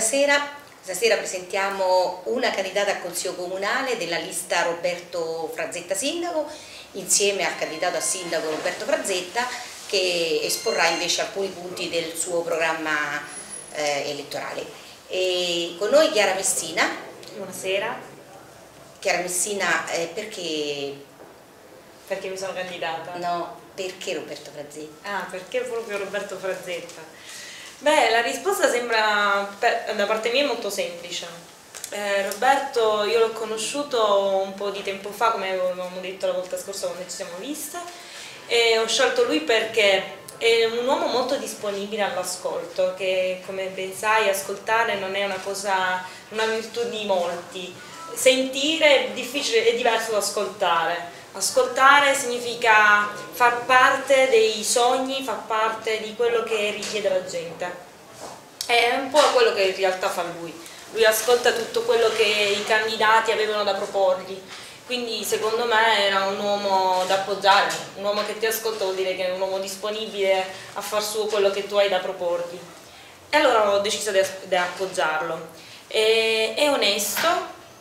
Buonasera, stasera presentiamo una candidata al Consiglio Comunale della lista Roberto Frazzetta Sindaco insieme al candidato a Sindaco Roberto Frazzetta che esporrà invece alcuni punti del suo programma eh, elettorale. E con noi Chiara Messina. Buonasera. Chiara Messina, eh, perché... Perché mi sono candidata? No, perché Roberto Frazzetta? Ah, perché proprio Roberto Frazzetta? Beh, la risposta sembra da parte mia molto semplice. Eh, Roberto io l'ho conosciuto un po' di tempo fa, come avevamo detto la volta scorsa quando ci siamo viste, e ho scelto lui perché è un uomo molto disponibile all'ascolto, che come pensai ascoltare non è una cosa, una virtù di molti. Sentire è difficile, è diverso da ascoltare Ascoltare significa far parte dei sogni, far parte di quello che richiede la gente. È un po' quello che in realtà fa lui. Lui ascolta tutto quello che i candidati avevano da proporgli. Quindi secondo me era un uomo da appoggiare, un uomo che ti ascolta vuol dire che è un uomo disponibile a far suo quello che tu hai da proporgli. E allora ho deciso di appoggiarlo. è onesto,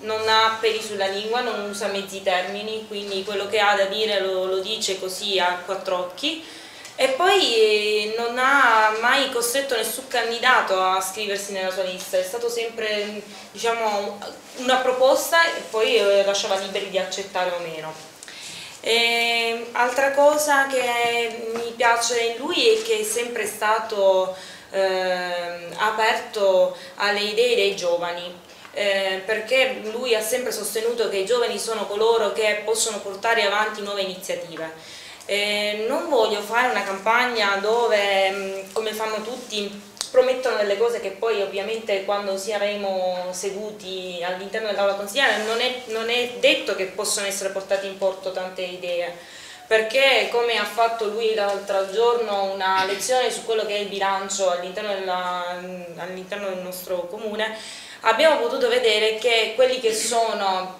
non ha peli sulla lingua, non usa mezzi termini, quindi quello che ha da dire lo, lo dice così a quattro occhi. E poi eh, non ha mai costretto nessun candidato a scriversi nella sua lista, è stato sempre diciamo, una proposta e poi eh, lasciava liberi di accettare o meno. E, altra cosa che mi piace in lui è che è sempre stato eh, aperto alle idee dei giovani, eh, perché lui ha sempre sostenuto che i giovani sono coloro che possono portare avanti nuove iniziative. Eh, non voglio fare una campagna dove, mm, come fanno tutti, promettono delle cose che poi ovviamente quando saremo seduti all'interno dell'aula consigliare non non è detto che possono essere portate in porto tante idee perché come ha fatto lui l'altro giorno una lezione su quello che è il bilancio all'interno all del nostro comune, abbiamo potuto vedere che quelli che sono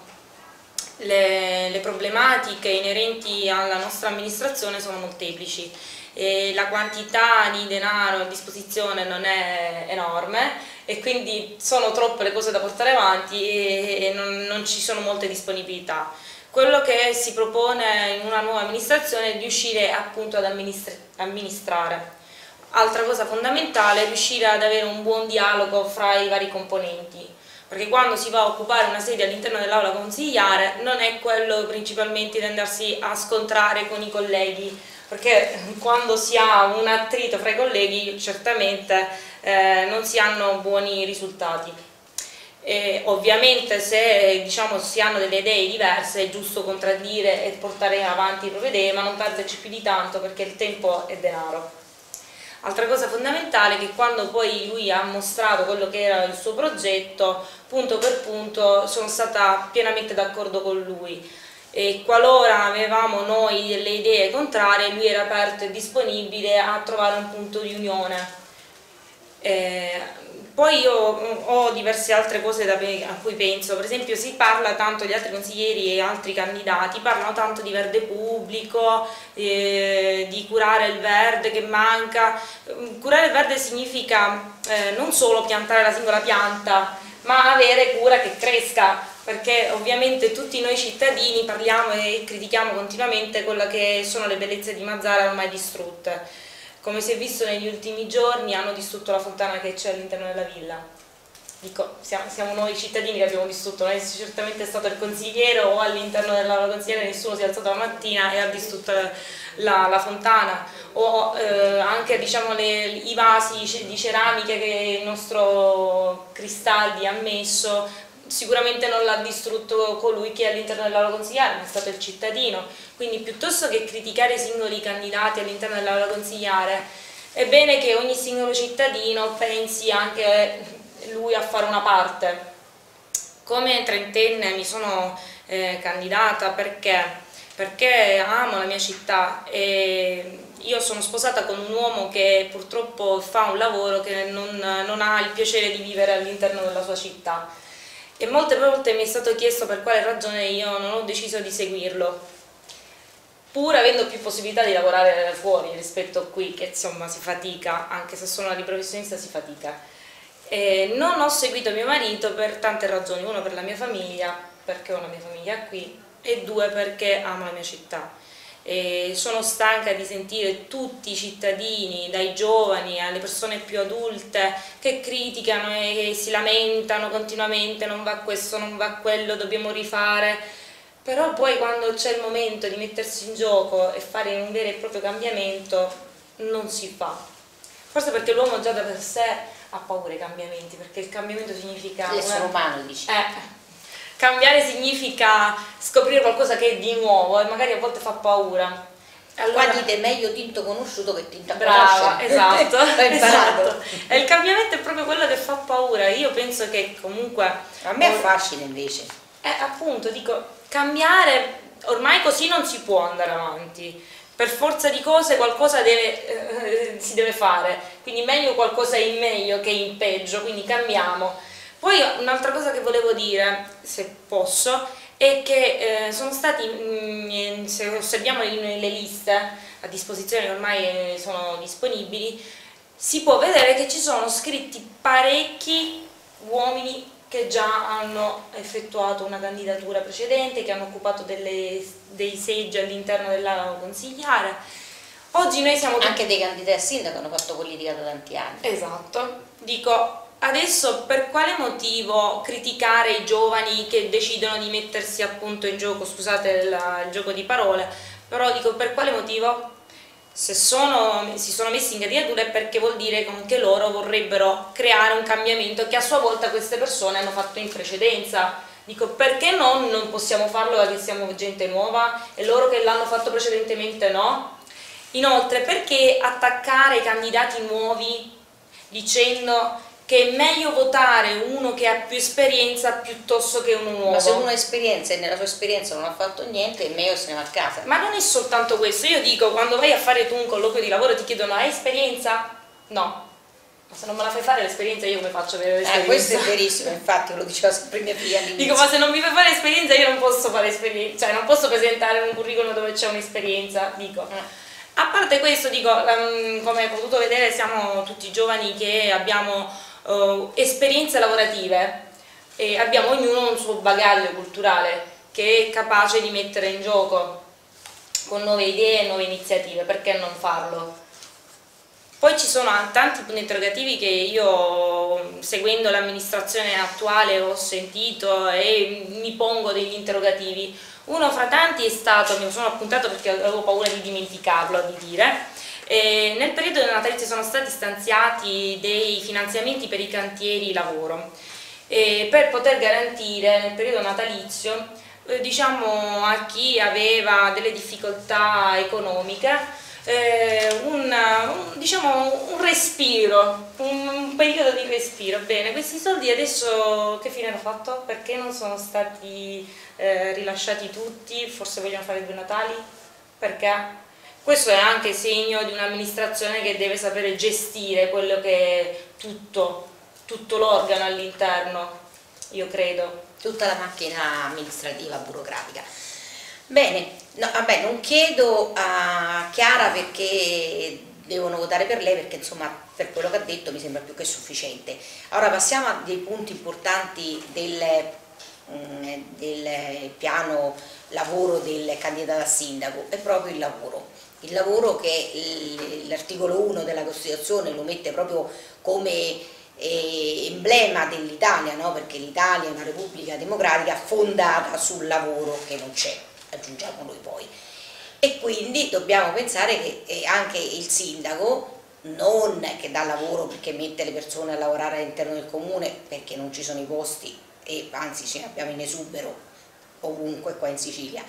le, le problematiche inerenti alla nostra amministrazione sono molteplici. E la quantità di denaro a disposizione non è enorme e quindi sono troppe le cose da portare avanti e non, non ci sono molte disponibilità. Quello che si propone in una nuova amministrazione è riuscire appunto ad amministrare. Altra cosa fondamentale è riuscire ad avere un buon dialogo fra i vari componenti, perché quando si va a occupare una sede all'interno dell'aula consigliare non è quello principalmente di andarsi a scontrare con i colleghi, perché quando si ha un attrito fra i colleghi certamente eh, non si hanno buoni risultati. E ovviamente se diciamo, si hanno delle idee diverse è giusto contraddire e portare avanti le proprie idee ma non perderci più di tanto perché il tempo è denaro. Altra cosa fondamentale è che quando poi lui ha mostrato quello che era il suo progetto, punto per punto sono stata pienamente d'accordo con lui e qualora avevamo noi delle idee contrarie lui era aperto e disponibile a trovare un punto di unione. Eh, poi io ho diverse altre cose a cui penso, per esempio si parla tanto, gli altri consiglieri e altri candidati parlano tanto di verde pubblico, eh, di curare il verde che manca. Curare il verde significa eh, non solo piantare la singola pianta, ma avere cura che cresca, perché ovviamente tutti noi cittadini parliamo e critichiamo continuamente quelle che sono le bellezze di Mazzara ormai distrutte come si è visto negli ultimi giorni hanno distrutto la fontana che c'è all'interno della villa. Dico, siamo, siamo, noi cittadini che abbiamo distrutto, non è certamente stato il consigliere o all'interno dell'aula consigliere nessuno si è alzato la mattina e ha distrutto la, la fontana o eh, anche diciamo, le, i vasi di ceramiche che il nostro Cristaldi ha messo sicuramente non l'ha distrutto colui che è all'interno dell'aula consigliare, ma è stato il cittadino. Quindi piuttosto che criticare i singoli candidati all'interno dell'aula consigliare, è bene che ogni singolo cittadino pensi anche lui a fare una parte. Come trentenne mi sono eh, candidata perché? perché amo la mia città e io sono sposata con un uomo che purtroppo fa un lavoro che non, non ha il piacere di vivere all'interno della sua città e molte volte mi è stato chiesto per quale ragione io non ho deciso di seguirlo, pur avendo più possibilità di lavorare fuori rispetto a qui, che insomma si fatica, anche se sono una di si fatica. E non ho seguito mio marito per tante ragioni, uno per la mia famiglia, perché ho la mia famiglia qui, e due perché amo la mia città. E sono stanca di sentire tutti i cittadini, dai giovani alle persone più adulte, che criticano e si lamentano continuamente, non va questo, non va quello, dobbiamo rifare. Però poi quando c'è il momento di mettersi in gioco e fare un vero e proprio cambiamento, non si fa. Forse perché l'uomo già da per sé ha paura dei cambiamenti, perché il cambiamento significa... L'essere umano, dici. Eh, cambiare significa scoprire qualcosa che è di nuovo e magari a volte fa paura. Allora, Qua dite meglio tinto conosciuto che tinto brava, conoscere. esatto, esatto. E il cambiamento è proprio quello che fa paura. Io penso che comunque... A me è facile invece. Eh, appunto, dico, cambiare ormai così non si può andare avanti. Per forza di cose qualcosa deve, eh, si deve fare, quindi meglio qualcosa in meglio che in peggio, quindi cambiamo poi un'altra cosa che volevo dire, se posso, è che eh, sono stati, mh, mm, se osserviamo le, le liste a disposizione che ormai eh, sono disponibili, si può vedere che ci sono scritti parecchi uomini che già hanno effettuato una candidatura precedente, che hanno occupato delle, dei seggi all'interno dell'ala consigliare. Oggi noi siamo... Anche dei candidati a sindaco hanno fatto politica da tanti anni. Esatto. Dico, Adesso per quale motivo criticare i giovani che decidono di mettersi appunto in gioco, scusate il, il gioco di parole, però dico per quale motivo? Se sono, si sono messi in candidatura è perché vuol dire che anche loro vorrebbero creare un cambiamento che a sua volta queste persone hanno fatto in precedenza. Dico perché no, non possiamo farlo perché siamo gente nuova e loro che l'hanno fatto precedentemente no? Inoltre perché attaccare i candidati nuovi dicendo che è meglio votare uno che ha più esperienza piuttosto che uno nuovo. Ma se uno ha esperienza e nella sua esperienza non ha fatto niente, è meglio se ne va a casa. Ma non è soltanto questo, io dico, quando vai a fare tu un colloquio di lavoro ti chiedono hai esperienza? No. Ma se non me la fai fare l'esperienza io come faccio avere l'esperienza? Eh, questo è verissimo, infatti lo diceva sempre mia figlia. Dico, ma se non mi fai fare esperienza io non posso fare esperienza, cioè non posso presentare un curriculum dove c'è un'esperienza, dico. Eh. A parte questo, dico, um, come hai potuto vedere siamo tutti giovani che abbiamo uh, esperienze lavorative e abbiamo ognuno un suo bagaglio culturale che è capace di mettere in gioco con nuove idee e nuove iniziative, perché non farlo? Poi ci sono tanti punti interrogativi che io, seguendo l'amministrazione attuale, ho sentito e mi pongo degli interrogativi. Uno fra tanti è stato, mi sono appuntato perché avevo paura di dimenticarlo, di dire, e nel periodo natalizio sono stati stanziati dei finanziamenti per i cantieri lavoro e per poter garantire nel periodo natalizio eh, diciamo, a chi aveva delle difficoltà economiche eh, un, un, diciamo, un respiro, un, un, periodo di respiro. Bene, questi soldi adesso che fine hanno fatto? Perché non sono stati eh, rilasciati tutti? Forse vogliono fare due Natali? Perché? Questo è anche segno di un'amministrazione che deve sapere gestire quello che è tutto, tutto l'organo all'interno, io credo. Tutta la macchina amministrativa, burocratica. Bene, no, vabbè, non chiedo a Chiara perché devono votare per lei perché insomma per quello che ha detto mi sembra più che sufficiente. Ora passiamo a dei punti importanti del, mm, del piano lavoro del candidato a sindaco, è proprio il lavoro il lavoro che l'articolo 1 della Costituzione lo mette proprio come eh, emblema dell'Italia, no? perché l'Italia è una repubblica democratica fondata sul lavoro che non c'è, aggiungiamo noi poi. E quindi dobbiamo pensare che eh, anche il sindaco non che dà lavoro perché mette le persone a lavorare all'interno del comune perché non ci sono i posti e anzi ce ne abbiamo in esubero ovunque qua in Sicilia,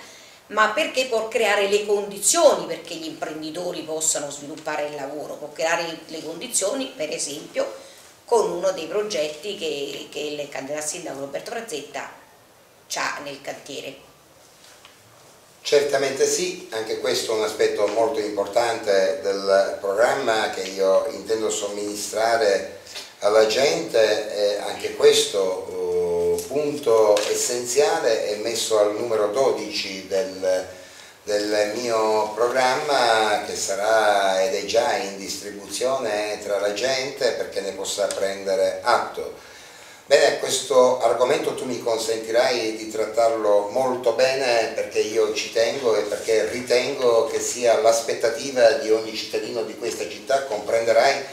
ma perché può creare le condizioni perché gli imprenditori possano sviluppare il lavoro, può creare le condizioni per esempio con uno dei progetti che, che il candidato sindaco Roberto Frazzetta ha nel cantiere. Certamente sì, anche questo è un aspetto molto importante del programma che io intendo somministrare alla gente, anche questo punto essenziale è messo al numero 12 del del mio programma che sarà ed è già in distribuzione tra la gente perché ne possa prendere atto. Bene, questo argomento tu mi consentirai di trattarlo molto bene perché io ci tengo e perché ritengo che sia l'aspettativa di ogni cittadino di questa città, comprenderai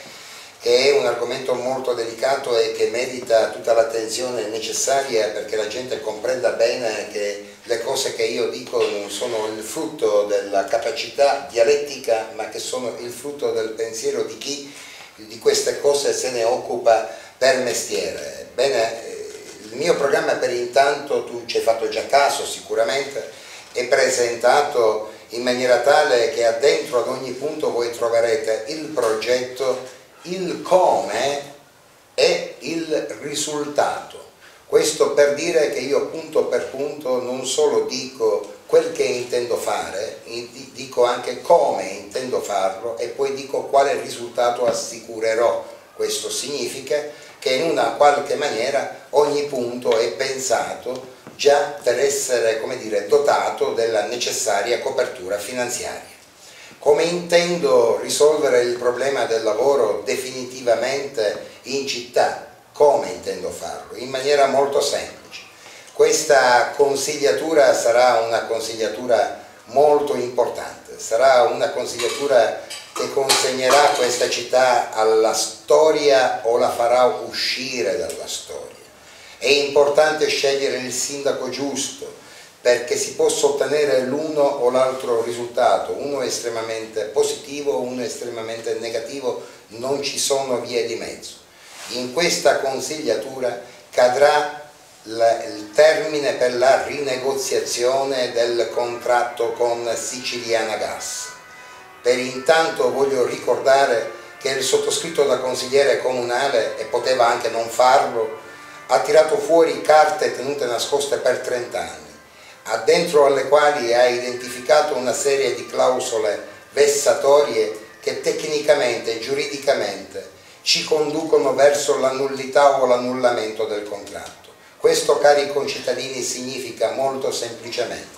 che è un argomento molto delicato e che merita tutta l'attenzione necessaria perché la gente comprenda bene che le cose che io dico non sono il frutto della capacità dialettica ma che sono il frutto del pensiero di chi di queste cose se ne occupa per mestiere. Bene, il mio programma per intanto, tu ci hai fatto già caso sicuramente, è presentato in maniera tale che addentro ad ogni punto voi troverete il progetto il come e il risultato. Questo per dire che io punto per punto non solo dico quel che intendo fare, dico anche come intendo farlo e poi dico quale risultato assicurerò. Questo significa che in una qualche maniera ogni punto è pensato già per essere dire, dotato della necessaria copertura finanziaria. Come intendo risolvere il problema del lavoro definitivamente in città? Come intendo farlo? In maniera molto semplice. Questa consigliatura sarà una consigliatura molto importante, sarà una consigliatura che consegnerà questa città alla storia o la farà uscire dalla storia. È importante scegliere il sindaco giusto, perché si possa ottenere l'uno o l'altro risultato, uno estremamente positivo, uno estremamente negativo, non ci sono vie di mezzo. In questa consigliatura cadrà il termine per la rinegoziazione del contratto con Siciliana Gas. Per intanto voglio ricordare che il sottoscritto da consigliere comunale, e poteva anche non farlo, ha tirato fuori carte tenute nascoste per 30 anni addentro alle quali ha identificato una serie di clausole vessatorie che tecnicamente e giuridicamente ci conducono verso la nullità o l'annullamento del contratto. Questo, cari concittadini, significa molto semplicemente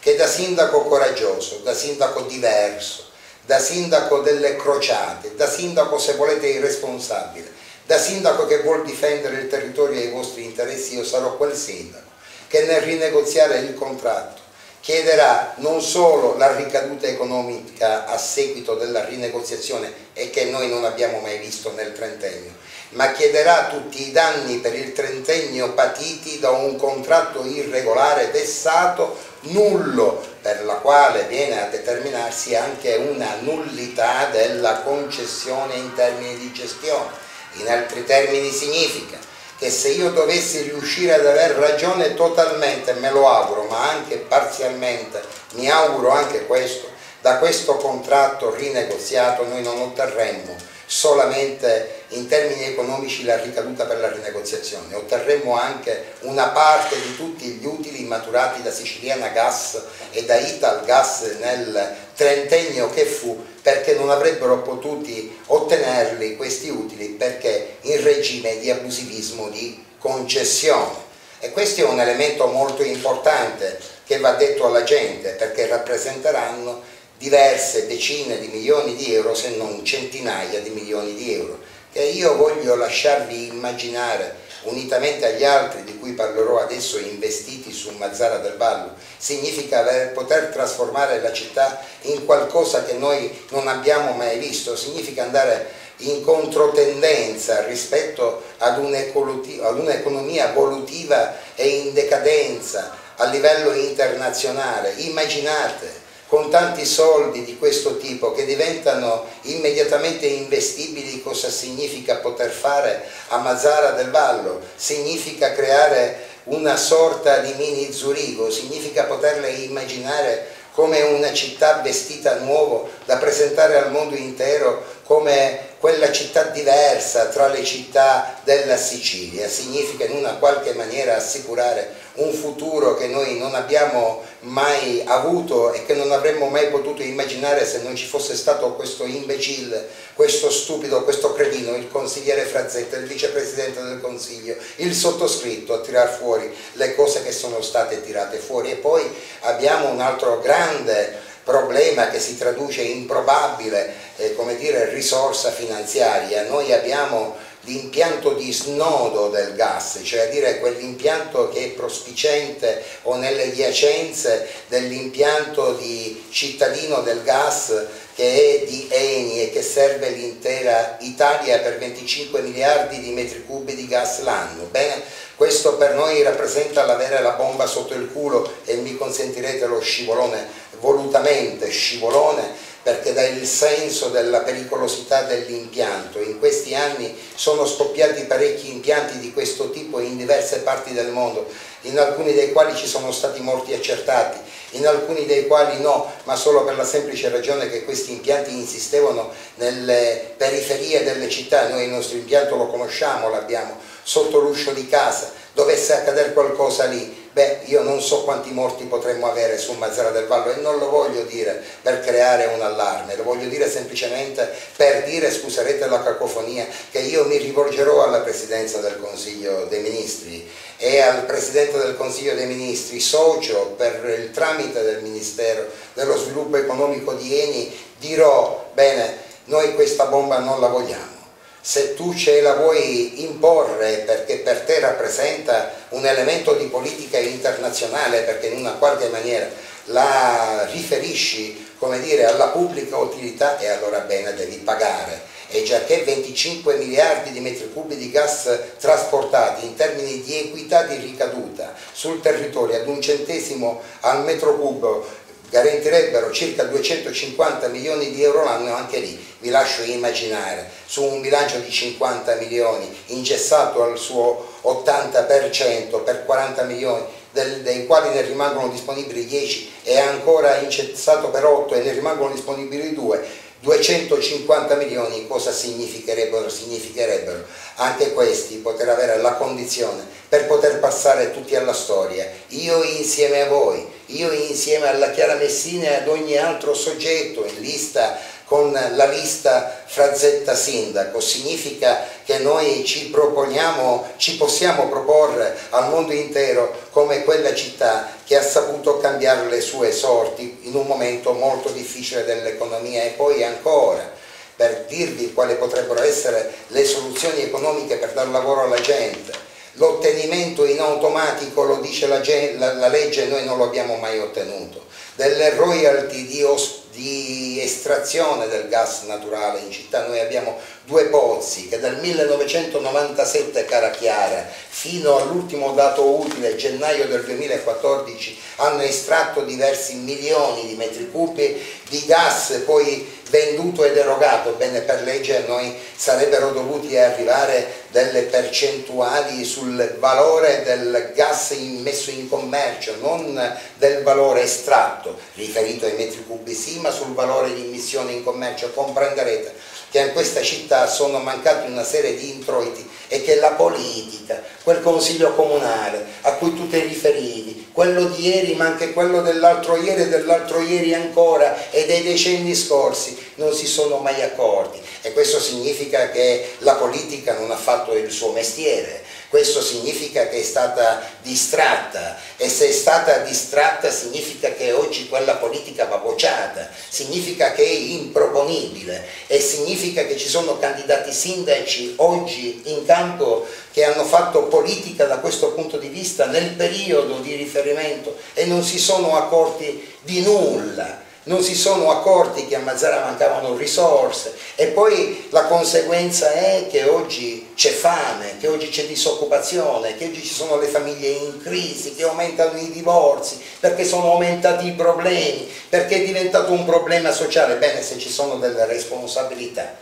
che da sindaco coraggioso, da sindaco diverso, da sindaco delle crociate, da sindaco se volete irresponsabile, da sindaco che vuol difendere il territorio e i vostri interessi, io sarò quel sindaco che nel rinegoziare il contratto chiederà non solo la ricaduta economica a seguito della rinegoziazione e che noi non abbiamo mai visto nel trentennio, ma chiederà tutti i danni per il trentennio patiti da un contratto irregolare vessato nullo per la quale viene a determinarsi anche una nullità della concessione in termini di gestione. In altri termini significa che se io dovessi riuscire ad aver ragione totalmente, me lo auguro, ma anche parzialmente, mi auguro anche questo, da questo contratto rinegoziato noi non otterremmo solamente in termini economici la ricaduta per la rinegoziazione, otterremmo anche una parte di tutti gli utili maturati da Siciliana Gas e da Ital Gas nel trentennio che fu perché non avrebbero potuto ottenerli questi utili perché in regime di abusivismo di concessione. E questo è un elemento molto importante che va detto alla gente perché rappresenteranno diverse decine di milioni di euro se non centinaia di milioni di euro che io voglio lasciarvi immaginare unitamente agli altri di cui parlerò adesso investiti su Mazzara del Vallo significa poter trasformare la città in qualcosa che noi non abbiamo mai visto. Significa andare in controtendenza rispetto ad un'economia evolutiva e in decadenza a livello internazionale. Immaginate con tanti soldi di questo tipo che diventano immediatamente investibili cosa significa poter fare a Mazzara del Vallo? Significa creare una sorta di mini Zurigo, significa poterle immaginare come una città vestita a nuovo da presentare al mondo intero come quella città diversa tra le città della Sicilia, significa in una qualche maniera assicurare un futuro che noi non abbiamo mai avuto e che non avremmo mai potuto immaginare se non ci fosse stato questo imbecille, questo stupido, questo cretino, il consigliere Frazzetta, il vicepresidente del Consiglio, il sottoscritto a tirar fuori le cose che sono state tirate fuori e poi abbiamo un altro grande problema che si traduce in probabile eh, come dire, risorsa finanziaria. Noi abbiamo l'impianto di snodo del gas, cioè dire quell'impianto che è prospicente o nelle giacenze dell'impianto di cittadino del gas che è di Eni e che serve l'intera Italia per 25 miliardi di metri cubi di gas l'anno. Bene, questo per noi rappresenta l'avere la bomba sotto il culo e mi consentirete lo scivolone volutamente scivolone perché dà il senso della pericolosità dell'impianto. In questi anni sono scoppiati parecchi impianti di questo tipo in diverse parti del mondo, in alcuni dei quali ci sono stati morti accertati, in alcuni dei quali no, ma solo per la semplice ragione che questi impianti insistevano nelle periferie delle città, noi il nostro impianto lo conosciamo, l'abbiamo sotto l'uscio di casa, dovesse accadere qualcosa lì, beh io non so quanti morti potremmo avere su Mazzara del Vallo e non lo voglio dire per creare un allarme, lo voglio dire semplicemente per dire, scuserete la cacofonia, che io mi rivolgerò alla Presidenza del Consiglio dei Ministri e al Presidente del Consiglio dei Ministri, socio per il tramite del Ministero dello Sviluppo Economico di Eni, dirò, bene, noi questa bomba non la vogliamo se tu ce la vuoi imporre perché per te rappresenta un elemento di politica internazionale, perché in una qualche maniera la riferisci come dire, alla pubblica utilità e allora bene devi pagare. E già che 25 miliardi di metri cubi di gas trasportati in termini di equità di ricaduta sul territorio ad un centesimo al metro cubo garantirebbero circa 250 milioni di euro l'anno anche lì vi lascio immaginare su un bilancio di 50 milioni ingessato al suo 80% per 40 milioni del, dei quali ne rimangono disponibili 10 e ancora ingessato per 8 e ne rimangono disponibili 2 250 milioni cosa significherebbero? Significherebbero anche questi poter avere la condizione per poter passare tutti alla storia, io insieme a voi, io insieme alla Chiara Messina e ad ogni altro soggetto in lista con la lista Frazzetta Sindaco, significa che noi ci proponiamo, ci possiamo proporre al mondo intero come quella città che ha saputo cambiare le sue sorti in un momento molto difficile dell'economia e poi ancora per dirvi quali potrebbero essere le soluzioni economiche per dar lavoro alla gente. L'ottenimento in automatico, lo dice la, la, la legge, noi non lo abbiamo mai ottenuto. Delle royalty di di estrazione del gas naturale in città, noi abbiamo due pozzi che dal 1997 cara Chiara fino all'ultimo dato utile gennaio del 2014 hanno estratto diversi milioni di metri cubi di gas poi venduto ed erogato, bene per legge noi sarebbero dovuti arrivare delle percentuali sul valore del gas messo in commercio, non del valore estratto riferito ai metri cubi sì, ma sul valore di immissione in commercio, comprenderete che in questa città sono mancati una serie di introiti e che la politica, quel consiglio comunale a cui tu ti riferivi, quello di ieri ma anche quello dell'altro ieri e dell'altro ieri ancora e dei decenni scorsi non si sono mai accorti. E questo significa che la politica non ha fatto il suo mestiere, questo significa che è stata distratta. E se è stata distratta significa che oggi quella politica va bocciata, significa che è improponibile. E significa che ci sono candidati sindaci oggi in campo che hanno fatto politica da questo punto di vista nel periodo di riferimento e non si sono accorti di nulla non si sono accorti che a Mazzara mancavano risorse e poi la conseguenza è che oggi c'è fame, che oggi c'è disoccupazione, che oggi ci sono le famiglie in crisi, che aumentano i divorzi, perché sono aumentati i problemi, perché è diventato un problema sociale. Bene, se ci sono delle responsabilità,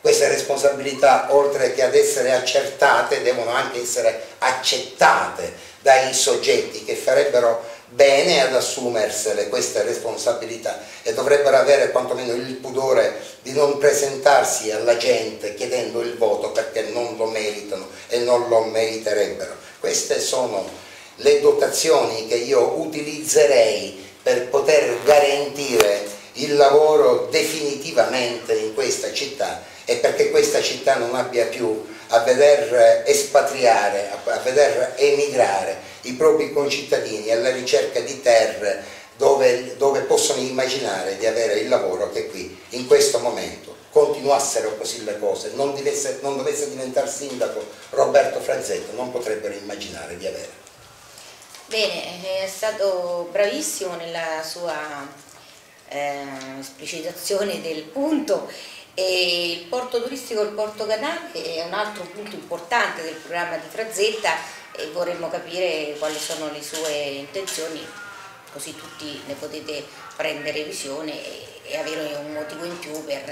queste responsabilità oltre che ad essere accertate devono anche essere accettate dai soggetti che farebbero bene ad assumersele queste responsabilità e dovrebbero avere quantomeno il pudore di non presentarsi alla gente chiedendo il voto perché non lo meritano e non lo meriterebbero. Queste sono le dotazioni che io utilizzerei per poter garantire il lavoro definitivamente in questa città e perché questa città non abbia più a veder espatriare, a veder emigrare i propri concittadini alla ricerca di terre dove, dove possono immaginare di avere il lavoro che qui in questo momento continuassero così le cose, non dovesse, non dovesse diventare sindaco Roberto Franzetto, non potrebbero immaginare di avere. Bene, è stato bravissimo nella sua eh, esplicitazione del punto e il porto turistico il Porto Canale è un altro punto importante del programma di Frazzetta e vorremmo capire quali sono le sue intenzioni così tutti ne potete prendere visione e avere un motivo in più per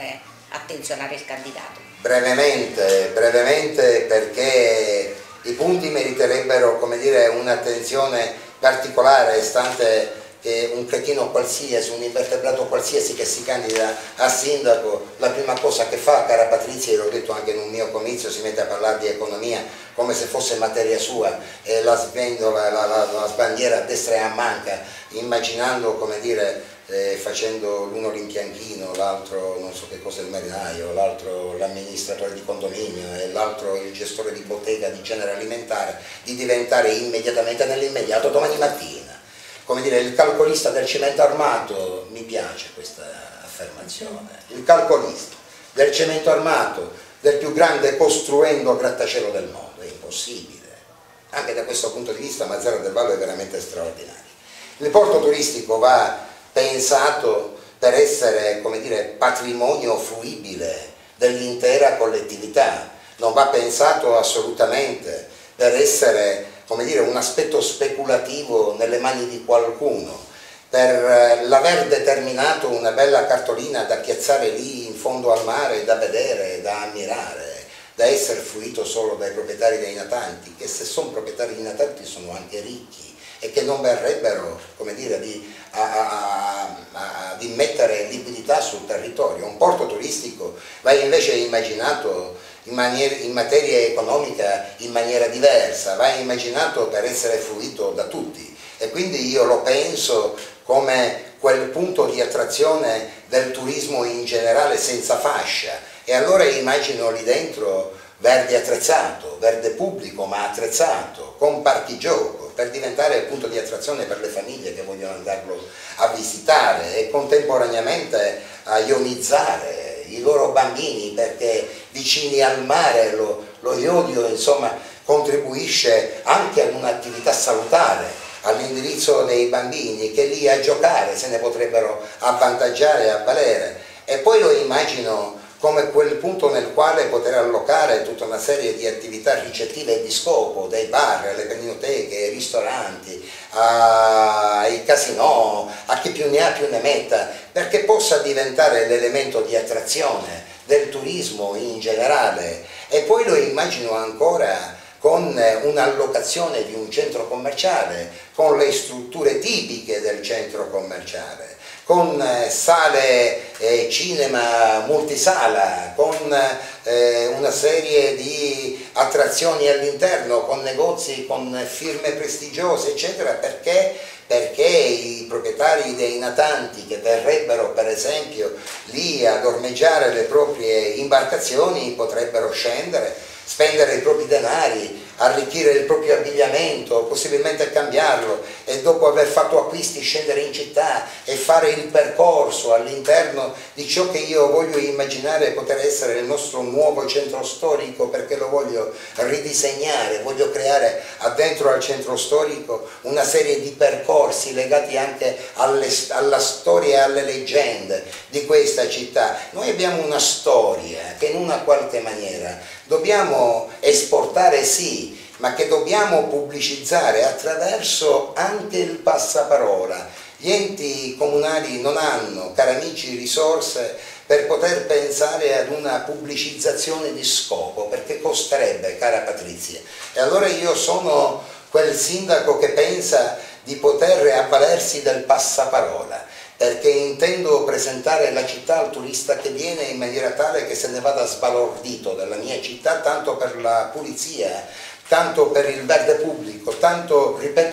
attenzionare il candidato. Brevemente, brevemente perché i punti meriterebbero un'attenzione particolare stante che un cretino qualsiasi, un invertebrato qualsiasi che si candida a sindaco, la prima cosa che fa, cara Patrizia, l'ho detto anche in un mio comizio, si mette a parlare di economia come se fosse materia sua e la, svendola, la, la, la sbandiera a destra e a manca, immaginando, come dire, eh, facendo l'uno l'impianchino, l'altro non so che cosa il marinaio, l'altro l'amministratore di condominio e l'altro il gestore di bottega di genere alimentare, di diventare immediatamente nell'immediato domani mattina come dire, il calcolista del cemento armato, mi piace questa affermazione, il calcolista del cemento armato, del più grande costruendo grattacielo del mondo, è impossibile. Anche da questo punto di vista Mazzara del Vallo è veramente straordinario. Il porto turistico va pensato per essere come dire, patrimonio fruibile dell'intera collettività, non va pensato assolutamente per essere come dire, un aspetto speculativo nelle mani di qualcuno per eh, l'aver determinato una bella cartolina da piazzare lì in fondo al mare, da vedere, da ammirare, da essere fruito solo dai proprietari dei natanti, che se sono proprietari di natanti sono anche ricchi e che non verrebbero dire, di, a, a, a, di mettere liquidità sul territorio. Un porto turistico va invece immaginato in, maniera, in materia economica in maniera diversa, va immaginato per essere fruito da tutti. E quindi io lo penso come quel punto di attrazione del turismo in generale senza fascia. E allora immagino lì dentro verde attrezzato, verde pubblico ma attrezzato, con parchi gioco, per diventare il punto di attrazione per le famiglie che vogliono andarlo a visitare e contemporaneamente a ionizzare i loro bambini perché vicini al mare lo, lo iodio insomma, contribuisce anche ad un'attività salutare all'indirizzo dei bambini che lì a giocare se ne potrebbero avvantaggiare e avvalere. E poi lo immagino come quel punto nel quale poter allocare tutta una serie di attività ricettive di scopo, dai bar, alle peninoteche, ai ristoranti, ai casinò, a chi più ne ha più ne metta, perché possa diventare l'elemento di attrazione del turismo in generale. E poi lo immagino ancora con un'allocazione di un centro commerciale, con le strutture tipiche del centro commerciale con eh, sale cinema multisala, con eh, una serie di attrazioni all'interno, con negozi, con firme prestigiose, eccetera, perché? Perché i proprietari dei natanti che verrebbero per esempio lì ad ormeggiare le proprie imbarcazioni potrebbero scendere, spendere i propri denari, arricchire il proprio abbigliamento, possibilmente cambiarlo e dopo aver fatto acquisti scendere in città e fare il percorso all'interno di ciò che io voglio immaginare poter essere il nostro nuovo centro storico perché lo voglio ridisegnare, voglio creare addentro al centro storico una serie di percorsi legati anche alle, alla storia e alle leggende di questa città. Noi abbiamo una storia che in una qualche maniera dobbiamo esportare sì, ma che dobbiamo pubblicizzare attraverso anche il passaparola. Gli enti comunali non hanno, cari amici, risorse per poter pensare ad una pubblicizzazione di scopo, perché costerebbe, cara Patrizia. E allora io sono quel sindaco che pensa di poter avvalersi del passaparola perché intendo presentare la città al turista che viene in maniera tale che se ne vada sbalordito dalla mia città tanto per la pulizia, tanto per il verde pubblico, tanto, ripeto,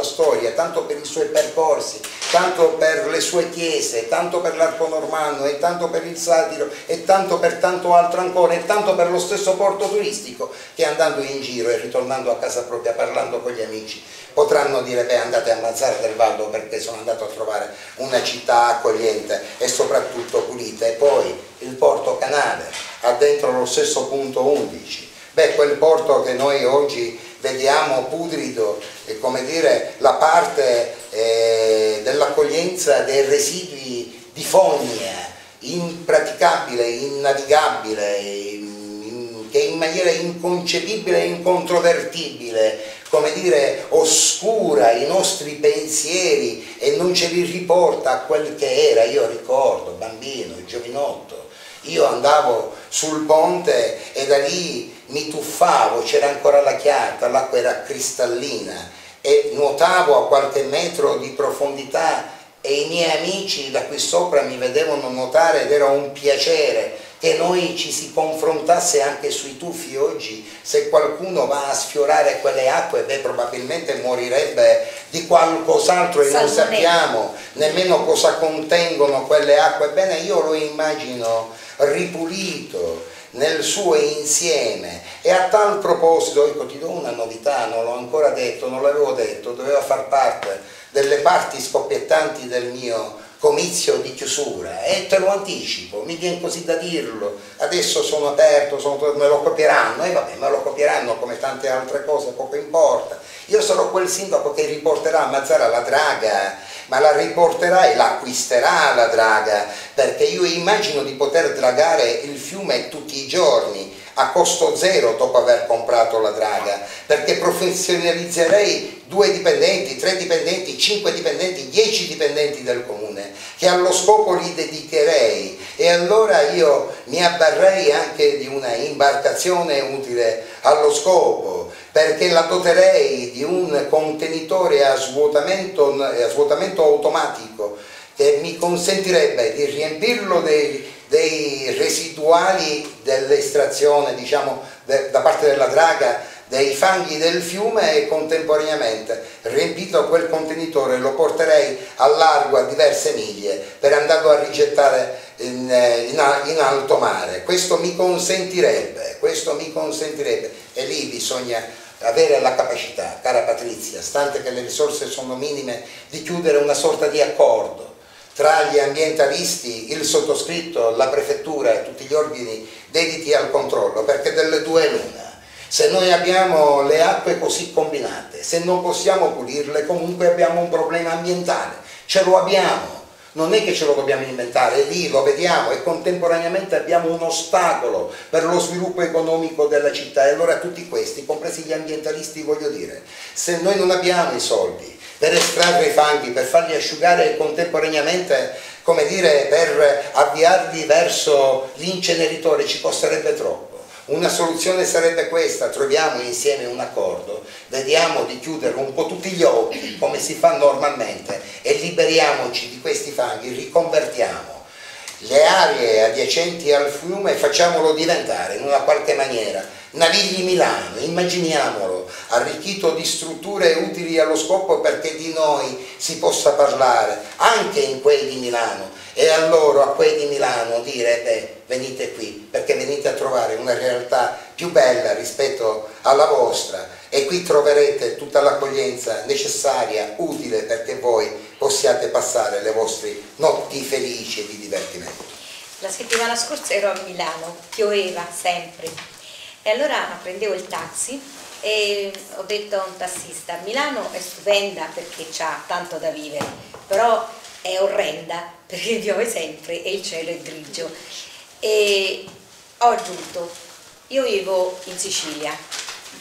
sua storia, tanto per i suoi percorsi, tanto per le sue chiese, tanto per l'arco normanno e tanto per il satiro e tanto per tanto altro ancora e tanto per lo stesso porto turistico che andando in giro e ritornando a casa propria parlando con gli amici potranno dire beh andate a Mazzara del Valdo perché sono andato a trovare una città accogliente e soprattutto pulita e poi il porto canale ha dentro lo stesso punto 11 beh quel porto che noi oggi vediamo pudrido come dire la parte eh, dell'accoglienza dei residui di fogna impraticabile, innavigabile in, in, che in maniera inconcepibile e incontrovertibile come dire, oscura i nostri pensieri e non ce li riporta a quel che era. Io ricordo, bambino, giovinotto, io andavo sul ponte e da lì mi tuffavo, c'era ancora la chiarta, l'acqua era cristallina e nuotavo a qualche metro di profondità e i miei amici da qui sopra mi vedevano nuotare ed era un piacere che noi ci si confrontasse anche sui tuffi oggi, se qualcuno va a sfiorare quelle acque, beh, probabilmente morirebbe di qualcos'altro e non sappiamo nemmeno cosa contengono quelle acque. Bene, io lo immagino ripulito nel suo insieme. E a tal proposito, ecco ti do una novità, non l'ho ancora detto, non l'avevo detto, doveva far parte delle parti scoppiettanti del mio comizio di chiusura e te lo anticipo, mi viene così da dirlo, adesso sono aperto, sono, me lo copieranno e vabbè, me lo copieranno come tante altre cose, poco importa. Io sarò quel sindaco che riporterà a Mazzara la draga, ma la riporterà e l'acquisterà la draga, perché io immagino di poter dragare il fiume tutti i giorni, a costo zero dopo aver comprato la draga, perché professionalizzerei due dipendenti, tre dipendenti, cinque dipendenti, dieci dipendenti del comune, che allo scopo li dedicherei. E allora io mi avvarrei anche di una imbarcazione utile allo scopo, perché la doterei di un contenitore a svuotamento, a svuotamento automatico che mi consentirebbe di riempirlo dei dei residuali dell'estrazione diciamo, de, da parte della draga dei fanghi del fiume e contemporaneamente riempito quel contenitore lo porterei a largo a diverse miglia per andarlo a rigettare in, in, in alto mare. Questo mi consentirebbe, questo mi consentirebbe e lì bisogna avere la capacità, cara Patrizia, stante che le risorse sono minime, di chiudere una sorta di accordo tra gli ambientalisti, il sottoscritto, la prefettura e tutti gli ordini dediti al controllo, perché delle due l'una. Se noi abbiamo le acque così combinate, se non possiamo pulirle, comunque abbiamo un problema ambientale, ce lo abbiamo. Non è che ce lo dobbiamo inventare, è lì lo vediamo e contemporaneamente abbiamo un ostacolo per lo sviluppo economico della città e allora tutti questi, compresi gli ambientalisti, voglio dire, se noi non abbiamo i soldi, per estrarre i fanghi, per farli asciugare contemporaneamente, come dire, per avviarli verso l'inceneritore ci costerebbe troppo. Una soluzione sarebbe questa, troviamo insieme un accordo, vediamo di chiudere un po' tutti gli occhi come si fa normalmente e liberiamoci di questi fanghi, riconvertiamo le aree adiacenti al fiume e facciamolo diventare in una qualche maniera. Navigli Milano, immaginiamolo, arricchito di strutture utili allo scopo perché di noi si possa parlare, anche in quei di Milano, e a loro, a quei di Milano, dire beh, venite qui, perché venite a trovare una realtà più bella rispetto alla vostra e qui troverete tutta l'accoglienza necessaria, utile perché voi possiate passare le vostre notti felici e di divertimento. La settimana scorsa ero a Milano, pioveva sempre e allora prendevo il taxi e ho detto a un tassista, Milano è stupenda perché c'ha tanto da vivere, però è orrenda perché piove sempre e il cielo è grigio. E ho aggiunto, io vivo in Sicilia,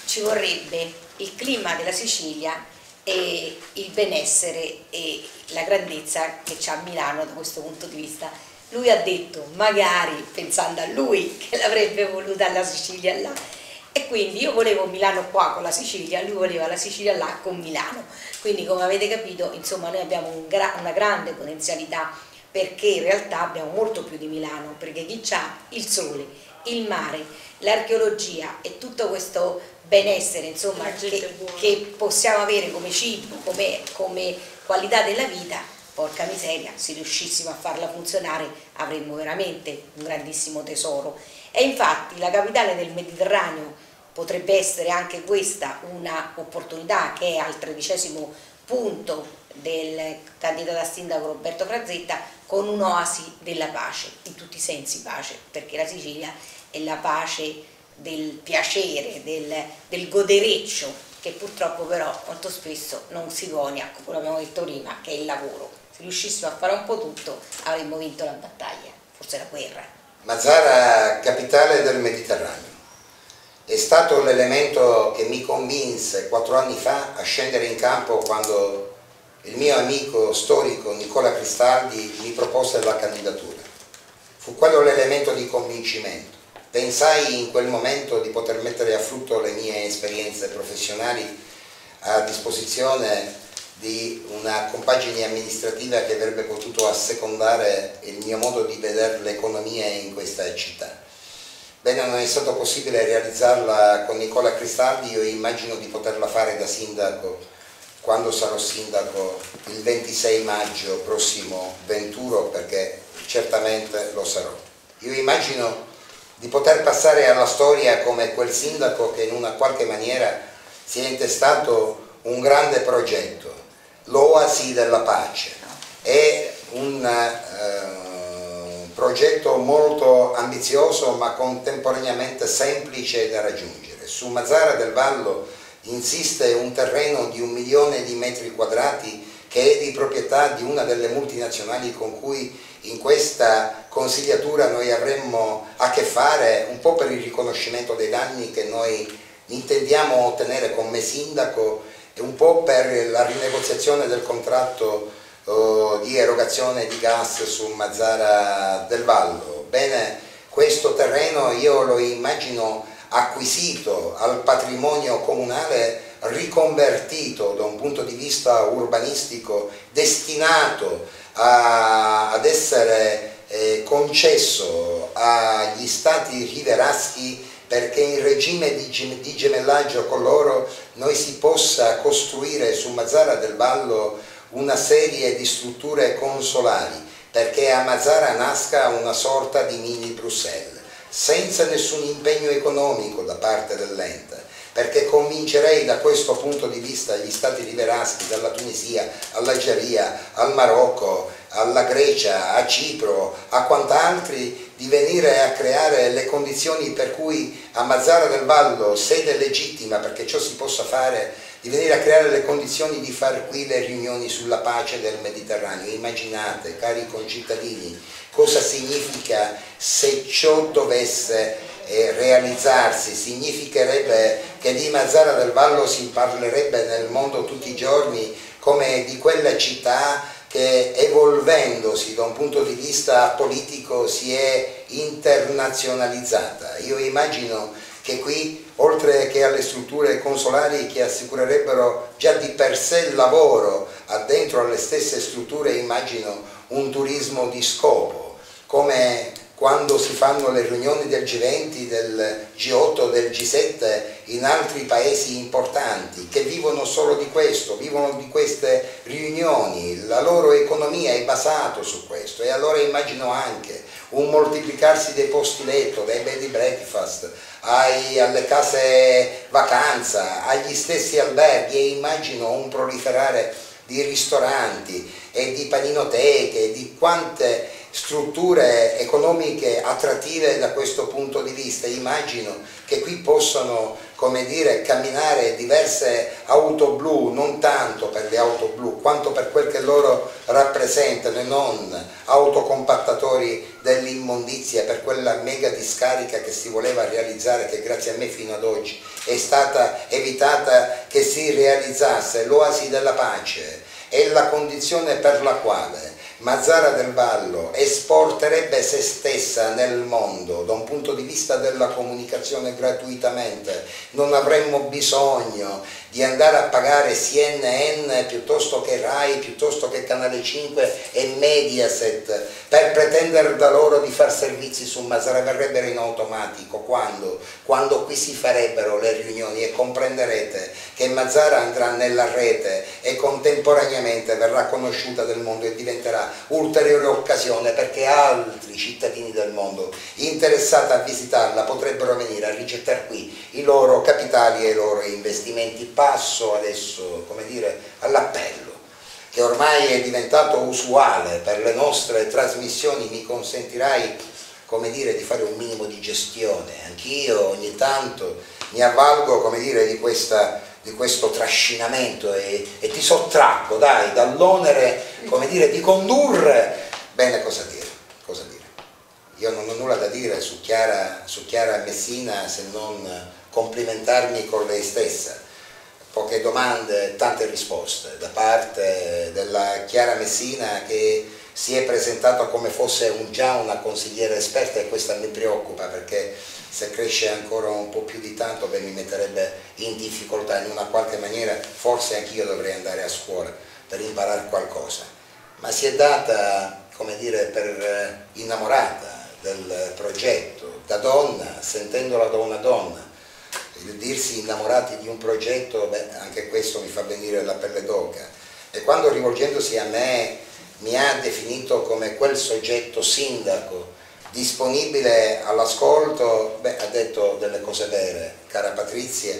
ci vorrebbe il clima della Sicilia e il benessere e la grandezza che c'ha Milano da questo punto di vista lui ha detto, magari pensando a lui che l'avrebbe voluta alla Sicilia là, e quindi io volevo Milano qua con la Sicilia, lui voleva la Sicilia là con Milano, quindi come avete capito insomma noi abbiamo un gra una grande potenzialità perché in realtà abbiamo molto più di Milano, perché chi ha il sole, il mare, l'archeologia e tutto questo benessere insomma, che, che, possiamo avere come cibo, come, come qualità della vita, porca miseria, se riuscissimo a farla funzionare avremmo veramente un grandissimo tesoro. E infatti la capitale del Mediterraneo potrebbe essere anche questa un'opportunità che è al tredicesimo punto del candidato a sindaco Roberto Frazzetta con un'oasi della pace, in tutti i sensi pace, perché la Sicilia è la pace del piacere, del, del godereccio, che purtroppo però molto spesso non si conia, come abbiamo detto prima, che è il lavoro. Se riuscissimo a fare un po' tutto avremmo vinto la battaglia, forse la guerra. Mazzara, capitale del Mediterraneo, è stato l'elemento che mi convinse quattro anni fa a scendere in campo quando il mio amico storico Nicola Cristaldi mi propose la candidatura. Fu quello l'elemento di convincimento. Pensai in quel momento di poter mettere a frutto le mie esperienze professionali a disposizione di una compagine amministrativa che avrebbe potuto assecondare il mio modo di vedere l'economia in questa città. Bene, non è stato possibile realizzarla con Nicola Cristaldi, io immagino di poterla fare da sindaco quando sarò sindaco il 26 maggio prossimo 21 perché certamente lo sarò. Io immagino di poter passare alla storia come quel sindaco che in una qualche maniera si è intestato un grande progetto, l'oasi della pace. È un eh, progetto molto ambizioso ma contemporaneamente semplice da raggiungere. Su Mazzara del Vallo insiste un terreno di un milione di metri quadrati che è di proprietà di una delle multinazionali con cui in questa consigliatura noi avremmo a che fare un po' per il riconoscimento dei danni che noi intendiamo ottenere come sindaco un po' per la rinegoziazione del contratto uh, di erogazione di gas su Mazzara del Vallo. Bene, questo terreno io lo immagino acquisito al patrimonio comunale riconvertito da un punto di vista urbanistico, destinato a, ad essere eh, concesso agli stati riveraschi perché in regime di, gemellaggio con loro noi si possa costruire su Mazzara del Vallo una serie di strutture consolari perché a Mazzara nasca una sorta di mini Bruxelles senza nessun impegno economico da parte dell'ente, perché convincerei da questo punto di vista gli stati riveraschi, dalla Tunisia all'Algeria, al Marocco, alla Grecia, a Cipro, a quant'altri, di venire a creare le condizioni per cui a Mazzara del Vallo, sede legittima perché ciò si possa fare, di venire a creare le condizioni di fare qui le riunioni sulla pace del Mediterraneo. Immaginate, cari concittadini, cosa significa se ciò dovesse eh, realizzarsi, significherebbe che di Mazzara del Vallo si parlerebbe nel mondo tutti i giorni come di quella città che evolvendosi da un punto di vista politico si è internazionalizzata. Io immagino che qui, oltre che alle strutture consolari che assicurerebbero già di per sé il lavoro addentro alle stesse strutture, immagino un turismo di scopo, come quando si fanno le riunioni del G20, del G8, del G7 in altri paesi importanti che vivono solo di questo, vivono di queste riunioni, la loro economia è basata su questo. E allora immagino anche un moltiplicarsi dei posti letto, dai bed breakfast, ai, alle case vacanza, agli stessi alberghi e immagino un proliferare di ristoranti e di paninoteche, di quante strutture economiche attrattive da questo punto di vista. Immagino che qui possano come dire, camminare diverse auto blu, non tanto per le auto blu, quanto per quel che loro rappresentano e non autocompattatori dell'immondizia per quella mega discarica che si voleva realizzare, che grazie a me fino ad oggi è stata evitata che si realizzasse. L'oasi della pace è la condizione per la quale Mazzara del Vallo esporterebbe se stessa nel mondo da un punto di vista della comunicazione gratuitamente, non avremmo bisogno di andare a pagare CNN piuttosto che RAI, piuttosto che Canale 5 e Mediaset per pretendere da loro di fare servizi su Mazzara, verrebbero in automatico quando? Quando qui si farebbero le riunioni e comprenderete che Mazzara andrà nella rete e contemporaneamente verrà conosciuta del mondo e diventerà ulteriore occasione perché altri cittadini del mondo interessati a visitarla potrebbero venire a rigettare qui i loro capitali e i loro investimenti passo adesso, come dire, all'appello, che ormai è diventato usuale per le nostre trasmissioni, mi consentirai, come dire, di fare un minimo di gestione. Anch'io ogni tanto mi avvalgo, come dire, di, questa, di questo trascinamento e, e ti sottraggo, dai, dall'onere, come dire, di condurre. Bene, cosa dire? Cosa dire? Io non ho nulla da dire su Chiara, su Chiara Messina se non complimentarmi con lei stessa. Poche domande, tante risposte da parte della Chiara Messina che si è presentata come fosse un, già una consigliera esperta e questa mi preoccupa perché se cresce ancora un po' più di tanto beh, mi metterebbe in difficoltà. In una qualche maniera, forse anch'io dovrei andare a scuola per imparare qualcosa, ma si è data, come dire, per innamorata del progetto, da donna, sentendola da una donna, dirsi innamorati di un progetto, beh, anche questo mi fa venire la pelle d'oca. E quando rivolgendosi a me mi ha definito come quel soggetto sindaco disponibile all'ascolto, ha detto delle cose vere, cara Patrizia,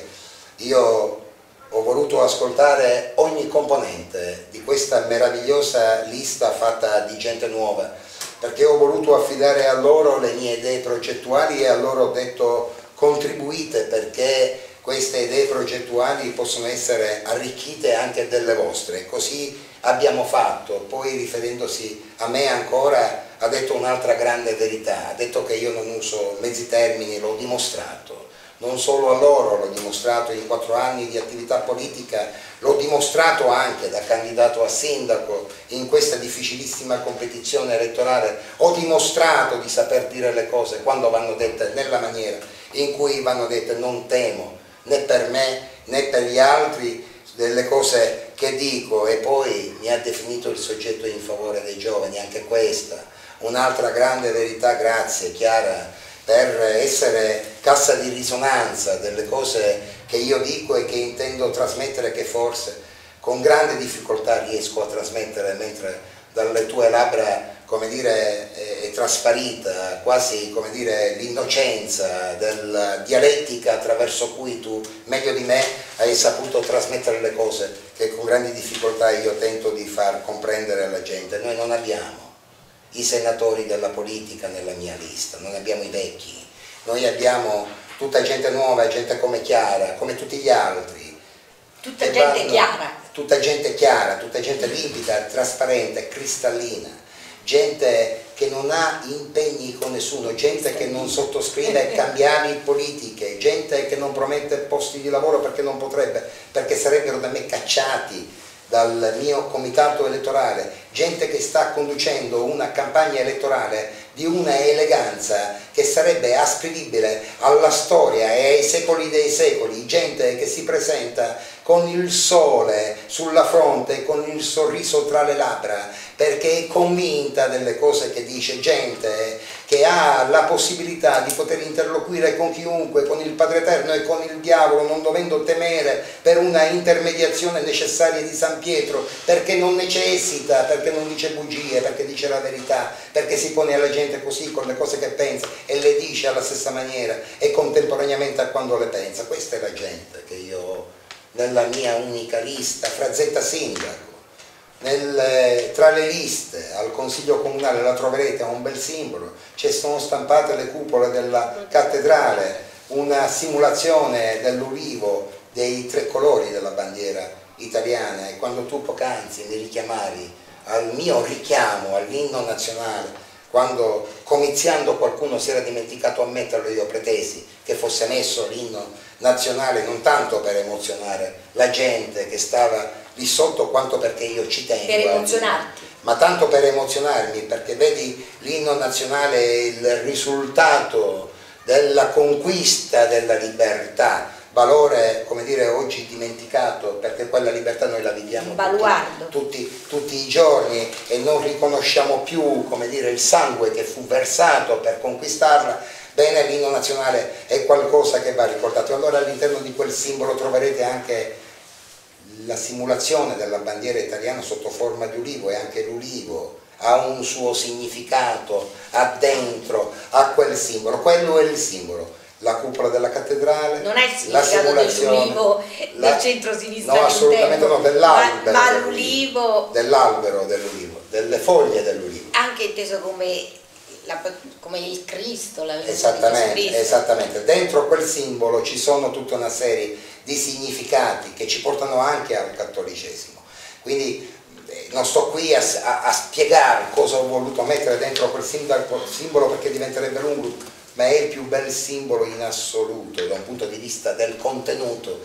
io ho voluto ascoltare ogni componente di questa meravigliosa lista fatta di gente nuova, perché ho voluto affidare a loro le mie idee progettuali e a loro ho detto contribuite perché queste idee progettuali possono essere arricchite anche delle vostre, così abbiamo fatto, poi riferendosi a me ancora ha detto un'altra grande verità, ha detto che io non uso mezzi termini, l'ho dimostrato, non solo a loro, l'ho dimostrato in quattro anni di attività politica, l'ho dimostrato anche da candidato a sindaco in questa difficilissima competizione elettorale, ho dimostrato di saper dire le cose quando vanno dette nella maniera in cui vanno dette non temo né per me né per gli altri delle cose che dico. E poi mi ha definito il soggetto in favore dei giovani, anche questa, un'altra grande verità, grazie Chiara, per essere cassa di risonanza delle cose che io dico e che intendo trasmettere che forse con grande difficoltà riesco a trasmettere mentre dalle tue labbra come dire, è trasparita quasi come dire, l'innocenza della dialettica attraverso cui tu meglio di me hai saputo trasmettere le cose che con grandi difficoltà io tento di far comprendere alla gente. Noi non abbiamo i senatori della politica nella mia lista, non abbiamo i vecchi, noi abbiamo tutta gente nuova, gente come Chiara, come tutti gli altri. Tutta gente vanno, chiara. Tutta gente chiara, tutta gente limpida, trasparente, cristallina gente che non ha impegni con nessuno, gente che non sottoscrive cambiali politiche, gente che non promette posti di lavoro perché non potrebbe, perché sarebbero da me cacciati dal mio comitato elettorale, gente che sta conducendo una campagna elettorale di una eleganza che sarebbe ascrivibile alla storia e ai secoli dei secoli, gente che si presenta con il sole sulla fronte, con il sorriso tra le labbra, perché è convinta delle cose che dice, gente che ha la possibilità di poter interloquire con chiunque, con il Padre Eterno e con il diavolo, non dovendo temere per una intermediazione necessaria di San Pietro, perché non necessita, perché non dice bugie, perché dice la verità, perché si pone alla gente così con le cose che pensa e le dice alla stessa maniera e contemporaneamente a quando le pensa. Questa è la gente che io nella mia unica lista, Frazzetta Sindaco, nel, tra le liste al Consiglio Comunale la troverete, ha un bel simbolo, ci sono stampate le cupole della cattedrale, una simulazione dell'ulivo dei tre colori della bandiera italiana e quando tu poc'anzi mi richiamavi al mio richiamo all'inno nazionale, quando comiziando qualcuno si era dimenticato a metterlo io pretesi che fosse messo l'inno nazionale non tanto per emozionare la gente che stava lì sotto quanto perché io ci tengo. Per emozionarti. ma tanto per emozionarmi, perché vedi l'inno nazionale è il risultato della conquista della libertà, valore come dire oggi dimenticato perché quella libertà noi la viviamo tutti, tutti, tutti, i giorni e non riconosciamo più come dire il sangue che fu versato per conquistarla bene l'inno nazionale è qualcosa che va ricordato. Allora all'interno di quel simbolo troverete anche la simulazione della bandiera italiana sotto forma di ulivo e anche l'ulivo ha un suo significato, ha dentro, ha quel simbolo, quello è il simbolo la cupola della cattedrale, non è il significato dell'ulivo del centro-sinistra no assolutamente no, dell'albero ma, ma l'ulivo dell'albero dell'ulivo, delle foglie dell'ulivo. Anche inteso come, la, come il Cristo la esattamente, Cristo. esattamente, dentro quel simbolo ci sono tutta una serie di significati che ci portano anche al cattolicesimo quindi eh, non sto qui a, a, a spiegare cosa ho voluto mettere dentro quel simbolo perché diventerebbe lungo ma è il più bel simbolo in assoluto da un punto di vista del contenuto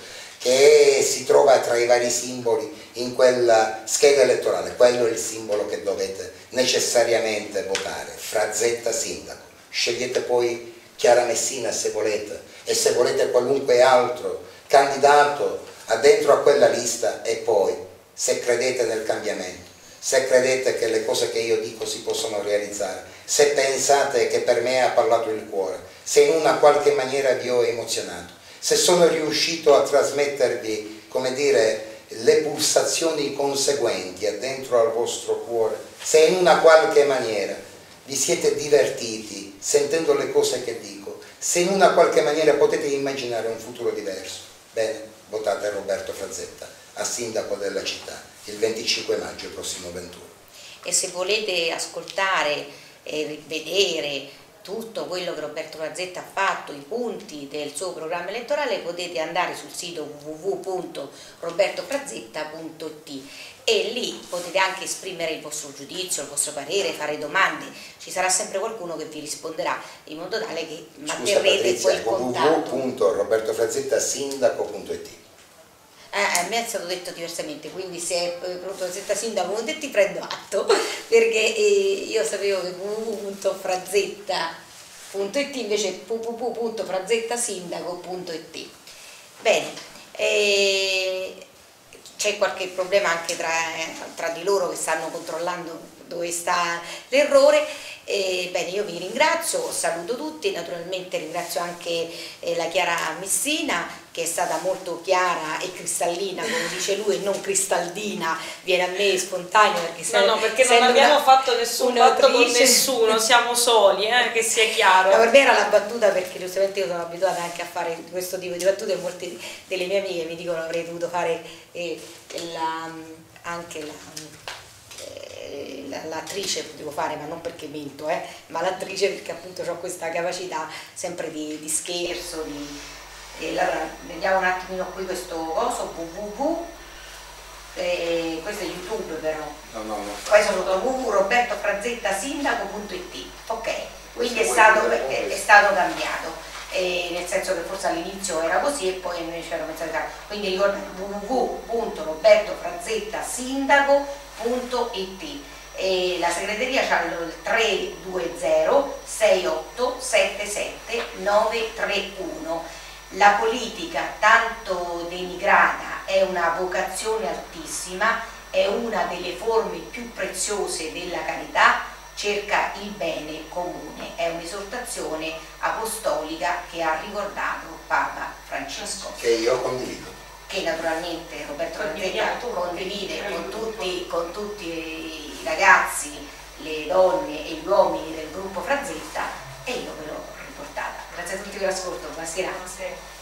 che si trova tra i vari simboli in quella scheda elettorale, quello è il simbolo che dovete necessariamente votare, Frazzetta Sindaco, scegliete poi Chiara Messina se volete. E se volete qualunque altro candidato dentro a quella lista e poi se credete nel cambiamento, se credete che le cose che io dico si possono realizzare, se pensate che per me ha parlato il cuore, se in una qualche maniera vi ho emozionato, se sono riuscito a trasmettervi, come dire, le pulsazioni conseguenti dentro al vostro cuore, se in una qualche maniera vi siete divertiti sentendo le cose che dico, se in una qualche maniera potete immaginare un futuro diverso, bene, votate Roberto Frazzetta a sindaco della città il 25 maggio prossimo 21. E se volete ascoltare e vedere tutto quello che Roberto Mazzetta ha fatto, i punti del suo programma elettorale, potete andare sul sito www.robertofrazzetta.it e lì potete anche esprimere il vostro giudizio, il vostro parere, fare domande, ci sarà sempre qualcuno che vi risponderà in modo tale che manterrete quel contatto. www.robertofrazzetta.sindaco.it a me è stato detto diversamente, quindi se è pronto Frazzetta Sindaco ti prendo atto, perché eh, io sapevo che www.frazzetta.it invece www.frazzettasindaco.it. Bene, eh, c'è qualche problema anche tra, tra di loro che stanno controllando dove sta l'errore e, bene, io vi ringrazio, saluto tutti, naturalmente ringrazio anche eh, la Chiara Messina che è stata molto chiara e cristallina, come dice lui, e non cristallina, viene a me spontaneo perché No, no, perché non abbiamo una, fatto nessun patto con nessuno, siamo soli, eh, che sia chiaro. No, per me era la battuta perché giustamente io sono abituata anche a fare questo tipo di battute e molte delle mie amiche mi dicono avrei dovuto fare eh, la, anche la l'attrice potevo fare, ma non perché mento, eh, ma l'attrice perché appunto ho questa capacità sempre di, di scherzo, di, allora, vediamo un attimino qui questo coso, www, eh, questo è YouTube però, no, no, no. poi sono www.robertofrazzettasindaco.it, ok, quindi è stato, è, è stato, cambiato. Eh, nel senso che forse all'inizio era così e poi noi ci hanno pensato quindi ricordate www.robertofrazzettasindaco.it e la segreteria ha il 320 6877 931 la politica tanto denigrata è una vocazione altissima è una delle forme più preziose della carità cerca il bene comune. È un'esortazione apostolica che ha ricordato Papa Francesco. Che io condivido. Che naturalmente Roberto Randetta condivide con tutti, con tutti ragazzi, le donne e gli uomini del gruppo Frazzetta e io ve l'ho riportata. Grazie a tutti per l'ascolto, buonasera. buonasera.